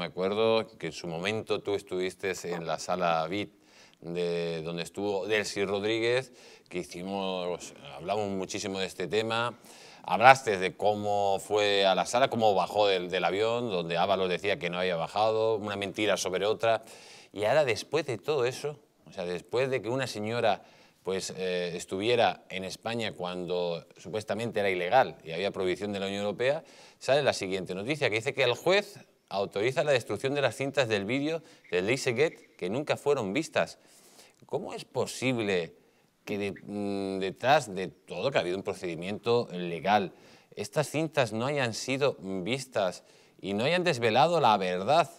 Me acuerdo que en su momento tú estuviste en la sala VIP de donde estuvo Delcy Rodríguez, que hicimos, hablamos muchísimo de este tema. Hablaste de cómo fue a la sala, cómo bajó del, avión, donde Ábalos decía que no había bajado, una mentira sobre otra. Y ahora, después de todo eso, o sea, después de que una señora pues, eh, estuviera en España cuando supuestamente era ilegal y había prohibición de la Unión Europea, sale la siguiente noticia que dice que el juez autoriza la destrucción de las cintas del vídeo de Get que nunca fueron vistas. ¿Cómo es posible que mm, detrás de todo, que ha habido un procedimiento legal, estas cintas no hayan sido vistas y no hayan desvelado la verdad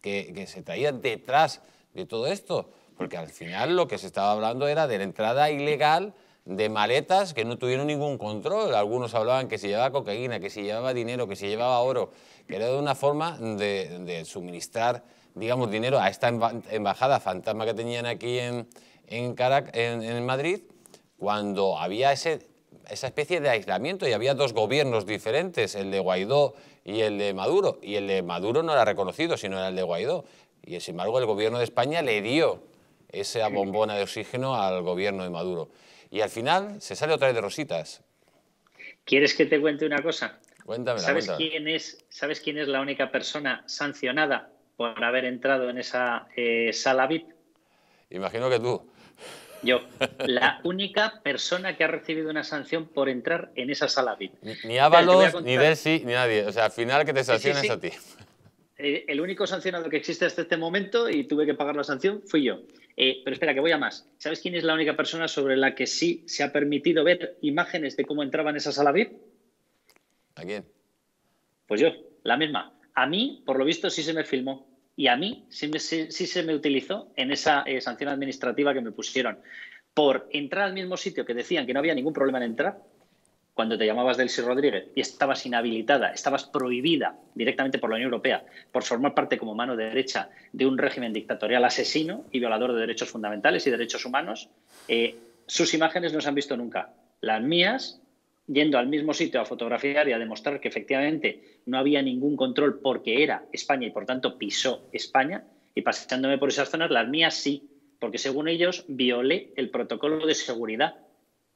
que, que se traía detrás de todo esto? Porque al final lo que se estaba hablando era de la entrada ilegal de maletas que no tuvieron ningún control. Algunos hablaban que se llevaba cocaína, que se llevaba dinero, que se llevaba oro, que era de una forma de, suministrar, digamos, dinero a esta embajada fantasma que tenían aquí en, en, en, Madrid, cuando había ese, esa especie de aislamiento y había dos gobiernos diferentes, el de Guaidó y el de Maduro. Y el de Maduro no era reconocido, sino era el de Guaidó. Y sin embargo el gobierno de España le dio esa bombona de oxígeno al gobierno de Maduro. Y al final se sale otra vez de rositas. ¿Quieres que te cuente una cosa? Cuéntame. ¿Sabes, quién es, ¿Sabes quién es la única persona sancionada por haber entrado en esa eh, sala VIP? Imagino que tú. Yo, la única persona que ha recibido una sanción por entrar en esa sala VIP. Ni, Ábalos, ni Delsi, ni nadie. O sea, al final que te sanciones a ti. Eh, el único sancionado que existe hasta este momento y tuve que pagar la sanción fui yo. Eh, pero espera, que voy a más. ¿Sabes quién es la única persona sobre la que sí se ha permitido ver imágenes de cómo entraba en esa sala VIP? ¿A quién? Pues yo, la misma. A mí, por lo visto, sí se me filmó. Y a mí sí, se me utilizó en esa eh, sanción administrativa que me pusieron. Por entrar al mismo sitio que decían que no había ningún problema en entrar, cuando te llamabas Delcy Rodríguez y estabas inhabilitada, estabas prohibida directamente por la Unión Europea por formar parte como mano derecha de un régimen dictatorial asesino y violador de derechos fundamentales y derechos humanos, eh, sus imágenes no se han visto nunca. Las mías, yendo al mismo sitio a fotografiar y a demostrar que efectivamente no había ningún control porque era España y por tanto pisó España, y pasándome por esas zonas, las mías sí, porque según ellos violé el protocolo de seguridad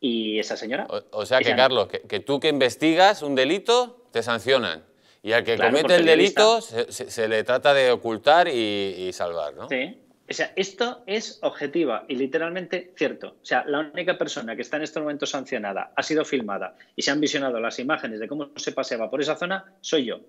y esa señora. O, sea que, Carlos, que, tú que investigas un delito, te sancionan. Y al que comete el delito se, le trata de ocultar y, salvar, ¿no? Sí. O sea, esto es objetiva y literalmente cierto. O sea, la única persona que está en este momento sancionada ha sido filmada y se han visionado las imágenes de cómo se paseaba por esa zona, soy yo.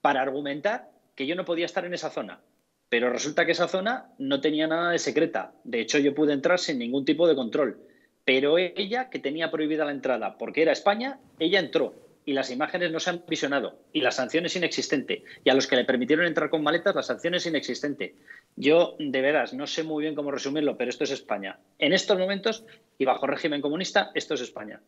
Para argumentar que yo no podía estar en esa zona. Pero resulta que esa zona no tenía nada de secreta. De hecho, yo pude entrar sin ningún tipo de control. Pero ella, que tenía prohibida la entrada porque era España, ella entró y las imágenes no se han visionado y la sanción es inexistente. Y a los que le permitieron entrar con maletas, la sanción es inexistente. Yo, de veras, no sé muy bien cómo resumirlo, pero esto es España. En estos momentos y bajo régimen comunista, esto es España.